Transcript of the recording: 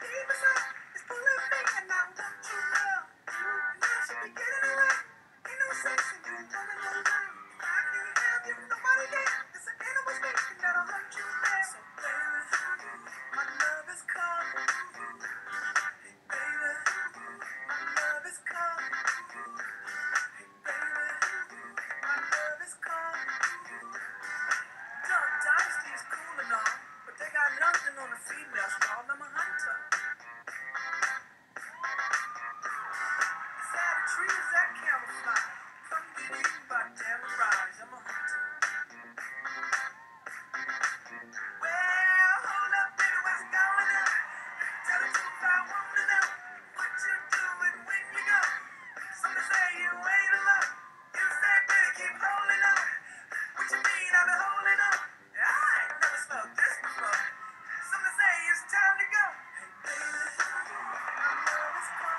Baby, I'm a. Well, hold up, baby, what's going on? Tell the truth, I want to know what you're doing when you go. Some say you ain't alone. You say, baby, keep holding. What you mean I've been holding up? I never smoked this much. Somebody say it's time to go. Hey, baby, I.